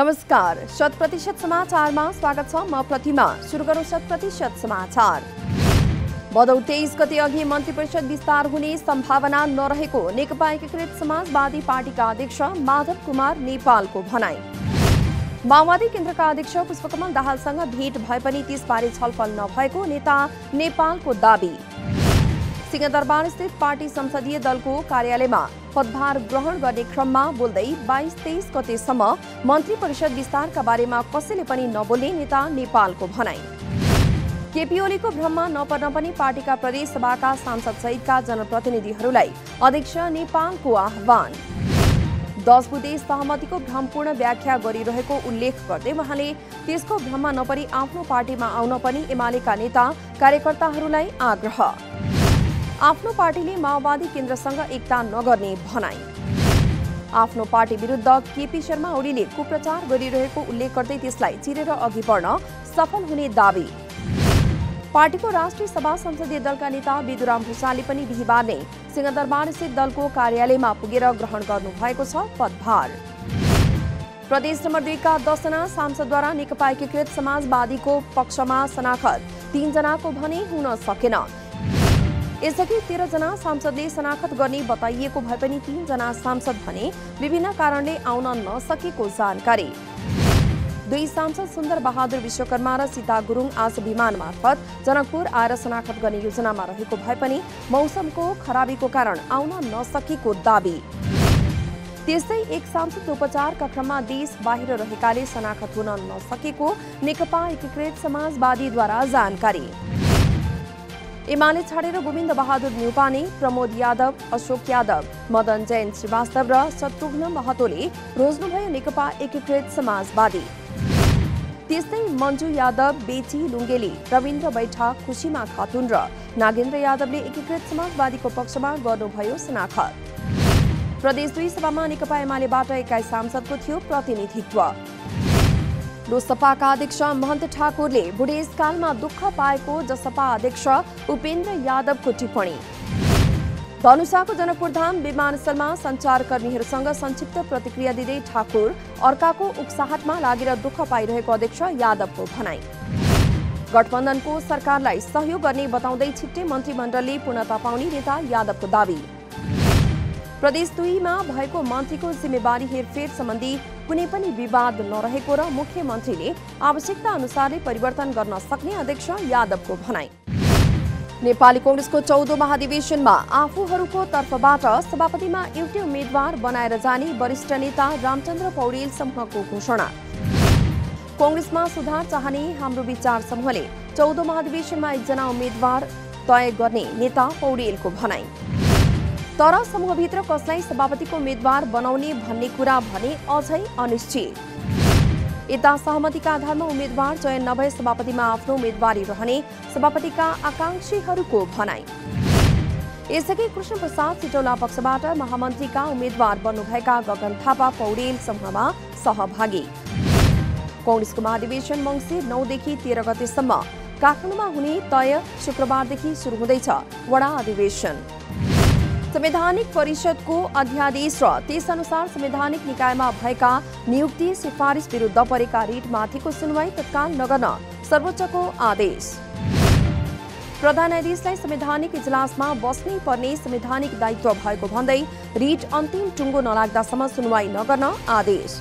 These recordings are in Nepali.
नमस्कार शत प्रतिशत समाचारमा स्वागत छ म प्रतिमा। सुरु गरौँ शत प्रतिशत समाचार। भदौ तेइस गते अघि मन्त्री परिषद विस्तार हुने सम्भावना नरहेको नेकपा एकीकृत समाजवादी पार्टीका अध्यक्ष माधव कुमार नेपालको भनाई। माओवादी केन्द्रका अध्यक्ष पुष्पकमल दाहालसँग भेट भए पनि त्यसबारे छलफल नभएको नेता नेपालको दावी। सिंहदरबार स्थित पार्टी संसदीय दलको कार्यालयमा पदभार ग्रहण गर्ने क्रममा बोल्दै बाइस तेइस गतेसम्म मन्त्री परिषद विस्तारका बारेमा कसैले पनि नबोल्ने नेता नेपालको भनाई। केपी ओलीको भ्रममा नपर्न पनि पार्टीका प्रदेश सभाका सांसद सहितका जनप्रतिनिधिहरूलाई अध्यक्ष नेपालको आह्वान। दस बुधे सहमतिको भ्रमपूर्ण व्याख्या गरिरहेको उल्लेख गर्दै उहाँले त्यसको भ्रममा नपरी आफ्नो पार्टीमा आउन पनि एमालेका नेता कार्यकर्ताहरूलाई आग्रह। आफ्नो पार्टीले माओवादी केन्द्रसँग एकता नगर्ने भनाई। आफ्नो पार्टी विरुद्ध केपी शर्मा ओलीले कुप्रचार गरिरहेको उल्लेख गर्दै त्यसलाई चिरेर अघि बढ्न सफल हुने दावी। पार्टीको राष्ट्रिय सभा संसदीय दलका नेता विदुराम भूषालले पनि बिहिबार नै सिंहदरबार स्थित दलको कार्यालयमा पुगेर ग्रहण गर्नुभएको छ पदभार। प्रदेश नम्बर दुईका दसजना सांसदद्वारा नेकपा एकीकृत समाजवादीको पक्षमा शनाखत। तीनजनाको भने हुन सकेन। यसअघि तेह्रजना सांसदले शनाखत गर्ने बताइएको भए पनि तीनजना सांसद भने विभिन्न कारणले आउन नसकेको जानकारी। दुई सांसद सुन्दर बहादुर विश्वकर्मा र सीता गुरुङ आज विमान मार्फत जनकपुर आएर शनाखत गर्ने योजनामा रहेको भए पनि मौसमको खराबीको कारण आउन नसकेको दावी। त्यस्तै एक सांसद उपचारका क्रममा देश बाहिर रहेकाले शनाखत हुन नसकेको नेकपा एकीकृत समाजवादीद्वारा जानकारी। एमाले छाडेर गोविन्द बहादुर न्युपाने प्रमोद यादव अशोक यादव मदन जैन श्रीवास्तव र शत्रुघ्न महतोले रोज्नुभयो नेकपा एकीकृत समाजवादी त्यस्तै मन्जु यादव बेची लुङ्गेली रविन्द्र बैठा खुसीमा खातुन र नागेन्द्र यादवले एकीकृत समाजवादीको पक्षमा गर्नुभयो शनाखत प्रदेश दुई सभामा नेकपा एमालेबाट एक्काइस सांसदको थियो प्रतिनिधित्व लोकसभाका अध्यक्ष महंत ठाकुर ने महन्त ठाकुरले बुढेसकालमा दुःख पाएको जसपा अध्यक्ष उपेन्द्र यादवको टिप्पणी। धनुषाको जनकपुर धाम विमानस्थलमा सञ्चारकर्मीहरूसँग संक्षिप्त प्रतिक्रिया दिँदै ठाकुर अर्क को अर्काको उक्साहटमा लागेर दुःख पाइरहेको अध्यक्ष यादवको भनाई। गठबन्धनको सरकारलाई सहयोग गर्ने छिट्टै मन्त्रीमण्डलले पूर्णता पाउने नेता यादवको दावी। प्रदेश दुईमा भएको मन्त्रीको जिम्मेवारी हेरफेर सम्बन्धी कुनै पनि विवाद नरहेको र मुख्यमन्त्रीले आवश्यकता अनुसारले परिवर्तन गर्न सक्ने अध्यक्ष यादवको भनाई। नेपाली कङ्ग्रेसको चौधौँ महाधिवेशनमा आफूहरूको तर्फबाट सभापतिमा एउटै उम्मेद्वार बनाएर जाने वरिष्ठ नेता रामचन्द्र पौडेल समूहको घोषणा। कङ्ग्रेसमा सुधार चाहने हाम्रो विचार समूहले चौधौँ महाधिवेशनमा एकजना उम्मेद्वार तय गर्ने नेता पौडेलको भनाई। तर समूहभित्र कसलाई सभापतिको उम्मेद्वार बनाउने भन्ने कुरा भने अझै अनिश्चित। यता सहमतिका आधारमा उम्मेद्वार चयन नभए सभापतिमा आफ्नो उम्मेद्वारी रहने सभापतिका आकांक्षीहरूको भनाई। यसअघि कृष्ण प्रसाद सिटौला पक्षबाट महामन्त्रीका उम्मेद्वार बन्नुभएका गगन थापा पौडेल समूहमा सहभागी। कङ्ग्रेसको महाधिवेशन मङ्सिर नौदेखि तेह्र गतेसम्म काठमाडौँमा हुने तय शुक्रबारदेखि सुरु हुँदैछ वडा अधिवेशन। संवैधानिक परिषदको अध्यादेश र त्यसअनुसार संवैधानिक निकायमा भएका नियुक्ति सिफारिस विरुद्ध परेका रिटमाथिको सुनवाई तत्काल नगर्न सर्वोच्चको आदेश। प्रधान न्यायाधीशलाई संवैधानिक इजलासमा बस्नै पर्ने संवैधानिक दायित्व भएको भन्दै रिट अन्तिम टुङ्गो नलाग्दासम्म सुनवाई नगर्न आदेश।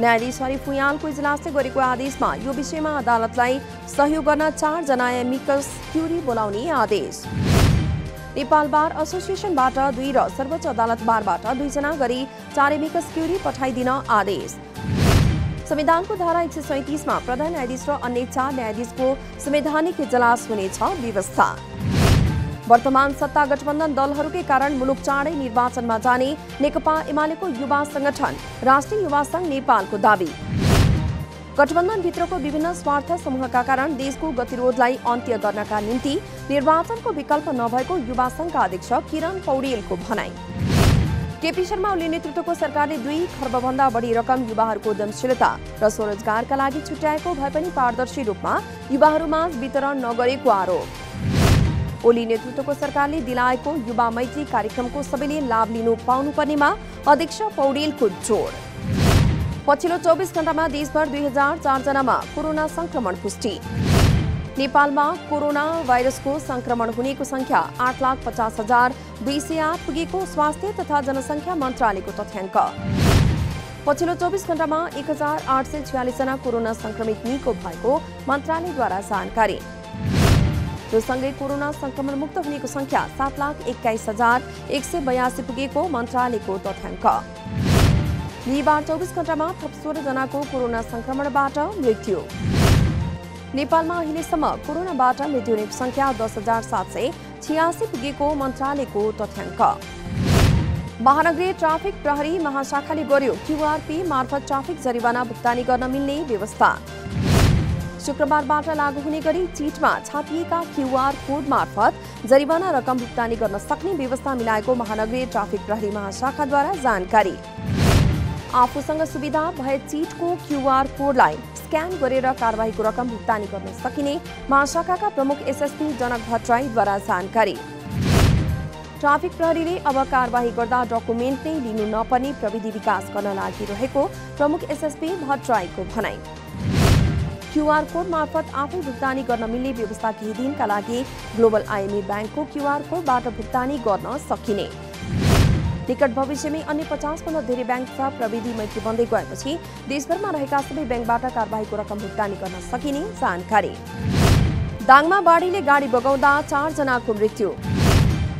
न्यायाधीश हरि फुयालको इजलासले गरेको आदेशमा यो विषयमा अदालतलाई सहयोग गर्न चारजना एमिकस क्युरी बोलाउने आदेश। नेपाल बार एसोसिएसनबाट दुई र सर्वोच्च अदालत बारबाट दुईजना गरी चार एमिकस क्युरी पठाइदिन आदेश। संविधानको धारा एक सय सैतिसमा प्रधान न्यायाधीश र अन्य चार न्यायाधीशको संवैधानिक इजलास हुनेछ व्यवस्था। वर्तमान सत्ता गठबन्धन दलहरूकै कारण मुलुक चाँडै निर्वाचनमा जाने नेकपा एमालेको युवा संगठन, राष्ट्रिय युवा संघ नेपालको दावी। गठबन्धनभित्रको विभिन्न स्वार्थ समूहका कारण देशको गतिरोधलाई अन्त्य गर्नका निम्ति निर्वाचनको विकल्प नभएको युवा संघका अध्यक्ष किरण पौडेलको भनाई। केपी शर्मा ओली नेतृत्वको सरकारले दुई खर्बभन्दा बढी रकम युवाहरूको उद्यमशीलता र स्वरोजगारका लागि छुट्याएको भए पनि पारदर्शी रूपमा युवाहरूमा वितरण नगरेको आरोप। ओली नेतृत्वको सरकारले दिलाएको युवा मैत्री कार्यक्रमको सबैले लाभ लिनु पाउनुपर्नेमा अध्यक्ष पौडेलको जोड। पछिल्लो चौबिस घण्टामा देशभर दुई हज़ार चारजनामा कोरोना संक्रमण पुष्टि। नेपालमा कोरोना भाइरसको संक्रमण हुनेको संख्या आठ लाख पचास हज़ार दुई सय आठ पुगेको स्वास्थ्य तथा जनसङ्ख्या मन्त्रालयको तथ्याङ्क। पछिल्लो चौबिस घण्टामा एक हज़ार आठ सय छ्यालिसजना कोरोना संक्रमित निको भएको मन्त्रालयद्वारा जानकारी। यो सँगै कोरोना संक्रमण मुक्त हुनेको संख्या सात लाख एक्काइस हज़ार एक सय बयासी पुगेको मन्त्रालयको तथ्याङ्क। बिहिबार चौबिस घण्टामा थप सोह्रजनाको कोरोना संक्रमणबाट मृत्यु। नेपालमा अहिलेसम्म कोरोनाबाट मृत्यु हुनेको संख्या दस हजार सात सय छियासी पुगेको मन्त्रालयको तथ्याङ्क। महानगरीय ट्राफिक प्रहरी महाशाखाले गर्यो क्युआर पे मार्फत ट्राफिक जरिवाना भुक्तानी गर्न मिल्ने व्यवस्था। शुक्रबारबाट लागू हुने गरी चिटमा छापिएका क्युआर कोड मार्फत जरिवाना रकम भुक्तानी गर्न सक्ने व्यवस्था मिलाएको महानगरीय ट्राफिक प्रहरी महाशाखाद्वारा जानकारी। आफूसँग सुविधा भए चिटको क्युआर कोडलाई स्क्यान गरेर कारवाहीको रकम भुक्तानी गर्न सकिने महाशाखाका प्रमुख एसएसपी जनक भट्टराईद्वारा जानकारी। ट्राफिक प्रहरीले अब कारवाही गर्दा डकुमेन्ट नै लिनु नपर्ने प्रविधि विकास गर्न लागिरहेको प्रमुख एसएसपी भट्टराईको भनाई। क्युआर कोड मार्फत आफै भुक्तानी गर्न मिल्ने व्यवस्था केही दिनका लागि ग्लोबल आइएमई ब्याङ्कको क्युआर कोडबाट भुक्तानी गर्न सकिने। निकट भविष्यमै अन्य पचासभन्दा धेरै ब्याङ्कका प्रविधि मैत्री बन्दै गएपछि देशभरमा रहेका सबै ब्याङ्कबाट कारवाहीको रकम भुक्तानी गर्न सकिने जानकारी। दाङमा बाढीले गाडी बगाउँदा चारजनाको मृत्यु।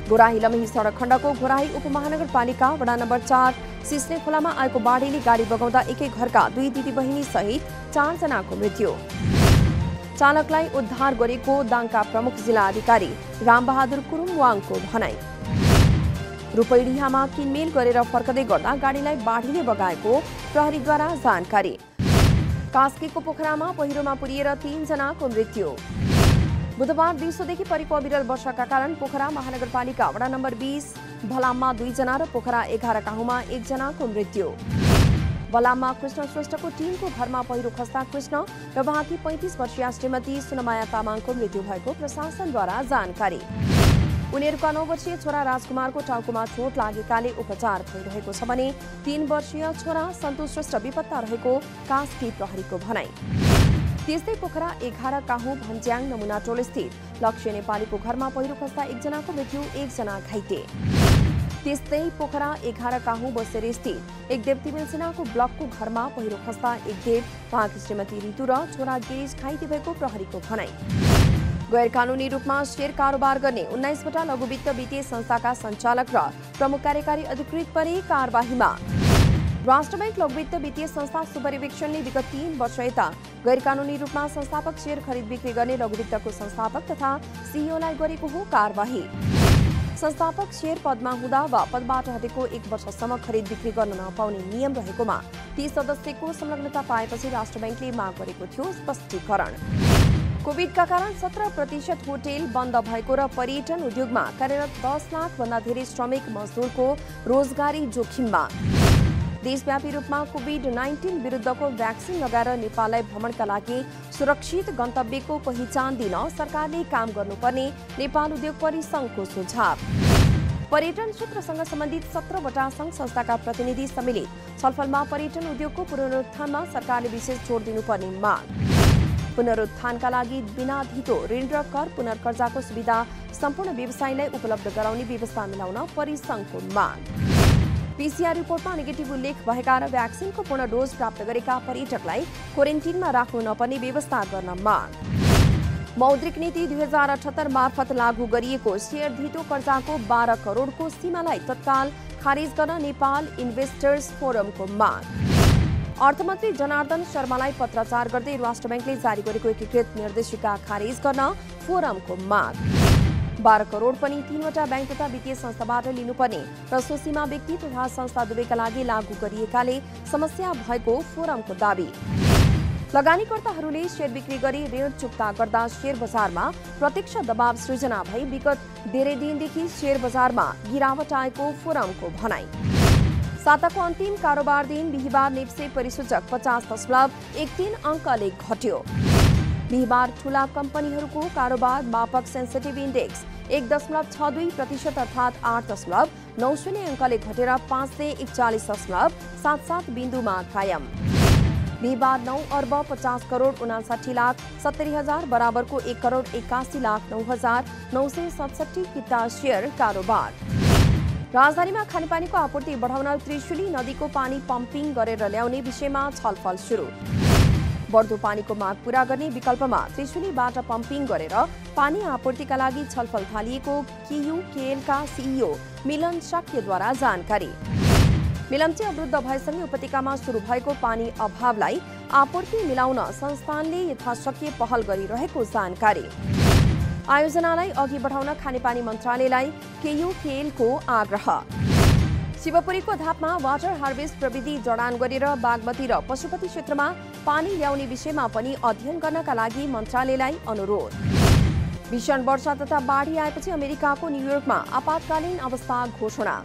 गोराही लमही सडक खण्डको घोराही उपमहानगरपालिका वडा नम्बर चार सिस्ने खोलामा आएको बाढीले गाडी बगाउँदा एकै घरका दुई दिदी बहिनी सहित चारजनाको मृत्यु। चालकलाई उद्धार गरेको दाङका प्रमुख जिल्ला अधिकारी रामबहादुर कुरुङ वाङको भनाई। रूपैडियामा किनमेल गरेर फर्कदै गर्दा गाडीलाई बाढीले बगाएको प्रहरीद्वारा जानकारी। कास्कीको पोखरामा पहिरोमा पुरिएर तीनजनाको मृत्यु। बुधबार दिउँसोदेखि परेको अविरल वर्षाका कारण पोखरा महानगरपालिका वडा नम्बर बिस भलाममा दुईजना र पोखरा एघार काहुमा एकजनाको मृत्यु। बलाममा कृष्ण श्रेष्ठको टिमको घरमा पहिरो खस्दा कृष्ण र उहाँकी पैँतिस वर्षीय श्रीमती सुनमाया तामाङको मृत्यु भएको प्रशासनद्वारा जानकारी। उनीहरूका नौ वर्षीय छोरा राजकुमारको टाउकोमा चोट लागेकाले उपचार भइरहेको छ भने तीन वर्षीय छोरा सन्तोष श्रेष्ठ विपत्ता रहेको कास्की प्रहरीको भनाई। त्यस्तै पोखरा एघार काहु भन्ज्याङ नमुना टोल स्थित लक्ष्य नेपालीको घरमा पहिरो खस्दा एकजनाको मृत्यु एकजना घाइते। त्यस्तै पोखरा एघार काहु बसेर स्थित एक देव तिमेल ब्लकको घरमा पहिरो खस्दा एक देव उहाँकी श्रीमती ऋतु र छोरा गिरिश घाइते भएको प्रहरीको भनाई। गैर कानुनी रूपमा सेयर कारोबार गर्ने उन्नाइसवटा लघुवित्त वित्तीय संस्थाका सञ्चालक र प्रमुख कार्यकारी अधिकृत पनि कारवाहीमा राष्ट्र ब्याङ्क लघुवित्त वित्तीय संस्था सुपरिवेक्षणले विगत तीन वर्ष यता गैर कानुनी रूपमा संस्थापक सेयर खरिद बिक्री गर्ने लघुवित्तको संस्थापक तथा सिइओलाई गरेको हो कारवाही संस्थापक सेयर पदमा हुँदा वा पदबाट हटेको एक वर्षसम्म खरिद बिक्री गर्न नपाउने नियम रहेकोमा ती सदस्यको संलग्नता पाएपछि राष्ट्र ब्याङ्कले माग गरेको थियो स्पष्टीकरण। कोभिडका कारण सत्र प्रतिशत होटेल बन्द भएको र पर्यटन उद्योगमा कार्यरत दस लाख भन्दा धेरै श्रमिक मजदुरको रोजगारी जोखिममा। देशव्यापी रूपमा कोभिड नाइन्टिन विरुद्धको भ्याक्सिन लगाएर नेपाललाई भ्रमणका लागि सुरक्षित गन्तव्यको पहिचान दिन सरकारले काम गर्नुपर्ने नेपाल उद्योग परिसङ्घको सुझाव। पर्यटन क्षेत्रसँग सम्बन्धित सत्रवटा सङ्घ संस्थाका प्रतिनिधि सम्मिलित छलफलमा पर्यटन उद्योगको पुनरुत्थानमा सरकारले विशेष जोड दिनुपर्ने माग। पुनरुत्थानका लागि बिना धितो ऋण र कर पुनर्कर्जाको सुविधा सम्पूर्ण व्यवसायीलाई उपलब्ध गराउने व्यवस्था मिलाउन परिसङ्घको माग। पिसिआर रिपोर्टमा नेगेटिभ उल्लेख भएका र भ्याक्सिनको पूर्ण डोज प्राप्त गरेका पर्यटकलाई क्वारेन्टिनमा राख्नु नपर्ने व्यवस्था गर्न माग। मौद्रिक नीति दुई हजार अठहत्तर मार्फत लागू गरिएको सेयर धितो कर्जाको बाह्र करोडको सीमालाई तत्काल खारेज गर्न नेपाल इन्भेस्टर्स फोरमको माग। अर्थमन्त्री जनार्दन शर्मालाई पत्राचार गर्दै राष्ट्र ब्याङ्कले जारी गरेको एकीकृत निर्देशिका खारेज गर्न फोरमको माग। बाह्र करोड पनि तीनवटा ब्याङ्क तथा वित्तीय संस्थाबाट लिनुपर्ने र सोसीमा व्यक्ति तथा संस्था दुवैका लागि लागू गरिएकाले समस्या भएको फोरमको दावी। लगानीकर्ताहरूले सेयर बिक्री गरी ऋण चुक्ता गर्दा सेयर बजारमा प्रत्यक्ष दबाव सृजना भई विगत धेरै दिनदेखि सेयर बजारमा गिरावट आएको फोरमको भनाई। साताको अन्तिम कारोबार दिन बिहिबार नेप्से परिसूचक पचास दशमलव एक तिन अङ्कले घट्यो। बिहिबार ठूला कम्पनीहरूको कारोबार मापक सेन्सिटिभ इन्डेक्स एक दशमलव छ दुई प्रतिशत अर्थात् आठ दशमलव नौ शून्य अङ्कले घटेर पाँच सय एकचालिस दशमलव सात सात बिन्दुमा कायम। बिहिबार नौ अर्ब पचास करोड उनासाठी लाख सत्तरी हजार बराबरको एक करोड एक्कासी लाख नौ हजार नौ सय सतसठी किता सेयर कारोबार। राजधानीमा खानेपानीको आपूर्ति बढाउन त्रिशुली नदीको पानी पम्पिङ गरेर ल्याउने विषयमा छलफल सुरु। बढ्दो पानीको माग पूरा गर्ने विकल्पमा त्रिशुलीबाट पम्पिङ गरेर पानी आपूर्तिका लागि छलफल थालिएको केयुकेएलका सिइओ मिलन शाक्यद्वारा जानकारी। मिलम्ची अवरुद्ध भएसँगै उपत्यकामा सुरु भएको पानी अभावलाई आपूर्ति मिलाउन संस्थानले यथाशक्य पहल गरिरहेको जानकारी। आयोजनालाई अघि बढाउन खानेपानी मन्त्रालयलाई केयुकेएलको आग्रह। शिवपुरीको धापमा वाटर हार्भेस्ट प्रविधि जडान गरेर बागमती र पशुपति क्षेत्रमा पानी ल्याउने विषयमा पनि अध्ययन गर्नका लागि मन्त्रालयलाई अनुरोध। भीषण वर्षा तथा बाढी आएपछि अमेरिकाको न्युयोर्कमा आपतकालीन अवस्था घोषणा।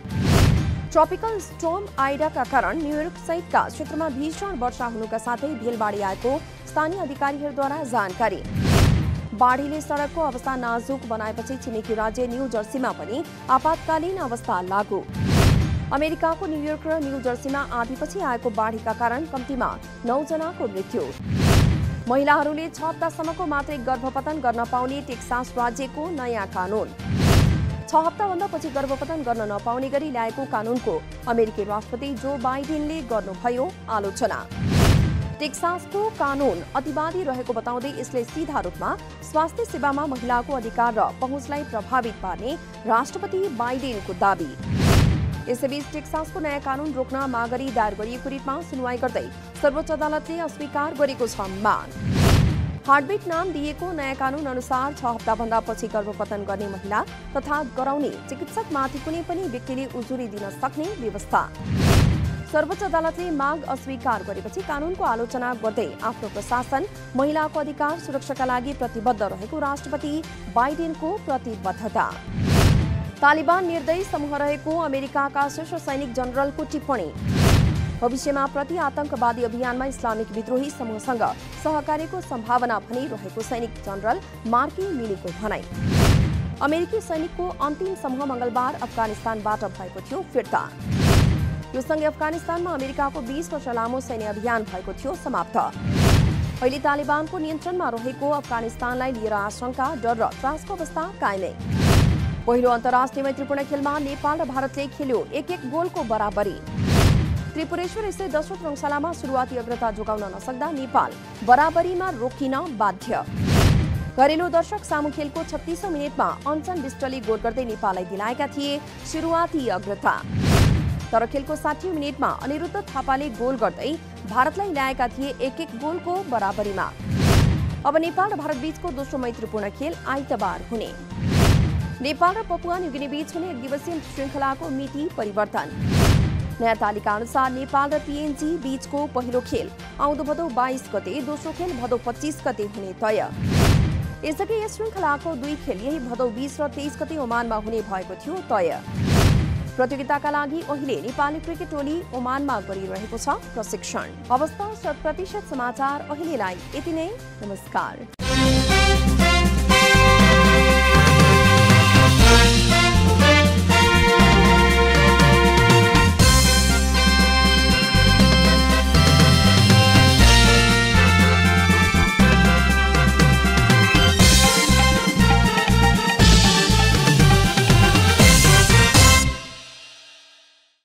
ट्रपिकल स्टोम आइडाका कारण न्युयोर्क सहितका क्षेत्रमा भीषण वर्षा हुनुका साथै भेलबाढी आएको स्थानीय अधिकारीहरूद्वारा जानकारी। बाढीले सडकको अवस्था नाजुक बनाएपछि छिमेकी राज्य न्यू जर्सीमा पनि आपतकालीन अवस्था लागू। अमेरिकाको न्युयोर्क र न्यू जर्सीमा आधीपछि आएको बाढीका कारण कम्तीमा नौजनाको मृत्यु। महिलाहरूले छ हप्तासम्मको मात्रै गर्भपतन गर्न पाउने टेक्सास राज्यको नयाँ कानून। छ हप्ताभन्दा पछि गर्भपतन गर्न नपाउने गरी ल्याएको कानूनको अमेरिकी राष्ट्रपति जो बाइडेनले गर्नुभयो आलोचना। टेक्सासको कानून अतिवादी रहेको बताउँदै यसले सिधा रूपमा स्वास्थ्य सेवामा महिलाको अधिकार र पहुँचलाई प्रभावित पार्ने राष्ट्रपति बाइडेनको दावी। यसैबीच टेक्सासको नयाँ कानून रोक्न माग गरी दायर गरिएको रिटमा सुनवाई गर्दै सर्वोच्च अदालतले अस्वीकार गरेको छ माग। हार्टबिट नाम दिएको नयाँ कानून अनुसार छ हप्ताभन्दा पछि गर्भपतन गर्ने महिला तथा गराउने चिकित्सकमाथि कुनै पनि व्यक्तिले उजुरी दिन सक्ने व्यवस्था। सर्वोच्च अदालतले माग अस्वीकार गरेपछि कानूनको आलोचना गर्दै आफ्नो प्रशासन महिलाको अधिकार सुरक्षाका लागि प्रतिबद्ध रहेको राष्ट्रपति बाइडेनको प्रतिबद्धता। तालिबान निर्दयी समूह रहेको अमेरिकाका शीर्ष सैनिक जनरलको टिप्पणी। भविष्यमा प्रति आतंकवादी अभियानमा इस्लामिक विद्रोही समूहसँग सहकार्यको सम्भावना भनी रहेको सैनिक जनरल मार्की मिलीको भनाई। अमेरिकी सैनिकको अन्तिम समूह मंगलबार अफगानिस्तानबाट भएको थियो फिर्ता। यो सँगै अफगानिस्तानमा अमेरिकाको बीस वर्ष लामो सैन्य अभियान भएको थियो, समाप्त। अहिले तालिबानको नियन्त्रणमा रहेको अफगानिस्तानलाई लिएर आशंका, डर र त्रासको अवस्था कायमै। पहिलो अन्तर्राष्ट्रिय मैत्रीपूर्ण खेलमा नेपाल र भारतले खेल्यो एक एक गोलको बराबरी। त्रिपुरेश्वर यसै दशरथ रङशालामा सुरुवाती अग्रता जोगाउन नसक्दा नेपाल बराबरीमा रोकिन बाध्य। घरेलु दर्शक सामु खेलको छत्तिसौँ मिनटमा अञ्चन विष्टले गोल नेपाललाई दिलाएका थिए, सुरुवाती अग्रता। तर खेलको साठी मिनटमा अनिरुद्ध थापाले गोल गर्दै भारतलाई ल्याएका थिए एक एक गोलको बराबरीमा। अब नेपाल र भारत बीचको दोस्रो मैत्रीपूर्ण खेल आइतबार हुने। नेपाल र पपुवा न्युगिनी बीच हुने एक दिवसीय श्रृङ्खलाको मिति परिवर्तन। नयाँ तालिका अनुसार नेपाल र पिएनजी बीचको पहिलो खेल आउँदो भदौ बाइस गते दोस्रो खेल भदौ पच्चिस गते हुने तय। यसअघि यस श्रृङ्खलाको दुई खेल यही भदौ बिस र तेइस गते ओमानमा हुने भएको थियो तय। प्रतियोगिताका लागि अहिले नेपाली क्रिकेट टोली ओमानमा गरिरहेको छ प्रशिक्षण। अवस्था शत प्रतिशत समाचार अहिलेलाई यति नै। नमस्कार।